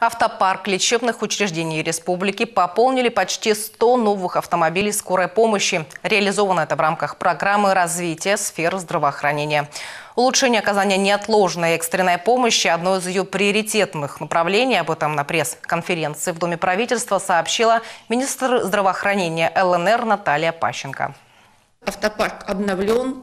Автопарк лечебных учреждений республики пополнили почти 100 новых автомобилей скорой помощи. Реализовано это в рамках программы развития сфер здравоохранения. Улучшение оказания неотложной экстренной помощи – одно из ее приоритетных направлений. Об этом на пресс-конференции в Доме правительства сообщила министр здравоохранения ЛНР Наталья Пащенко. Автопарк обновлен,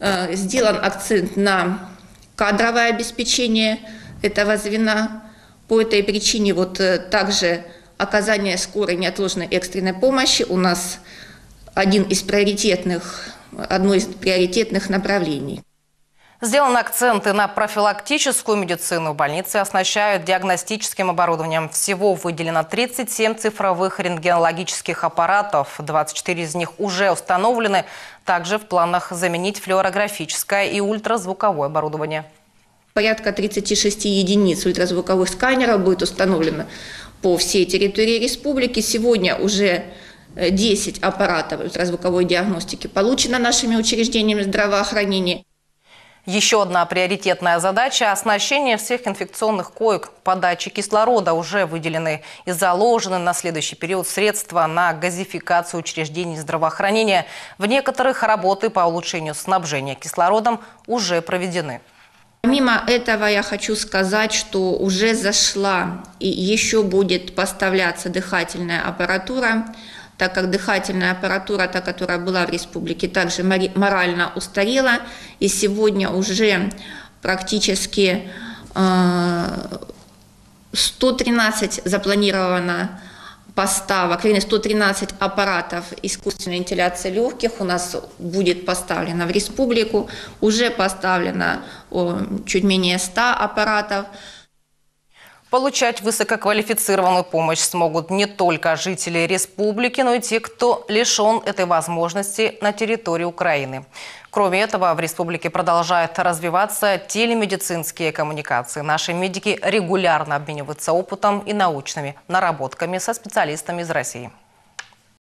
э, сделан акцент на кадровое обеспечение этого звена – по этой причине вот э, также оказание скорой неотложной экстренной помощи у нас один из приоритетных, одно из приоритетных направлений. Сделан акценты на профилактическую медицину. Больницы оснащают диагностическим оборудованием. Всего выделено 37 цифровых рентгенологических аппаратов. 24 из них уже установлены. Также в планах заменить флюорографическое и ультразвуковое оборудование порядка 36 единиц ультразвуковых сканеров будет установлено по всей территории республики. Сегодня уже 10 э, аппаратов ультразвуковой диагностики получено нашими учреждениями здравоохранения. Еще одна приоритетная задача – оснащение всех инфекционных коек. Подачи кислорода уже выделены и заложены на следующий период средства на газификацию учреждений здравоохранения. В некоторых работы по улучшению снабжения кислородом уже проведены. Помимо этого я хочу сказать, что уже зашла и еще будет поставляться дыхательная аппаратура, так как дыхательная аппаратура, та, которая была в республике, также морально устарела, и сегодня уже практически 113 э, запланировано поставок, вернее, 113 аппаратов искусственной вентиляции легких у нас будет поставлено в республику. Уже поставлено чуть менее 100 аппаратов. Получать высококвалифицированную помощь смогут не только жители республики, но и те, кто лишен этой возможности на территории Украины. Кроме этого, в республике продолжают развиваться телемедицинские коммуникации. Наши медики регулярно обмениваются опытом и научными наработками со специалистами из России.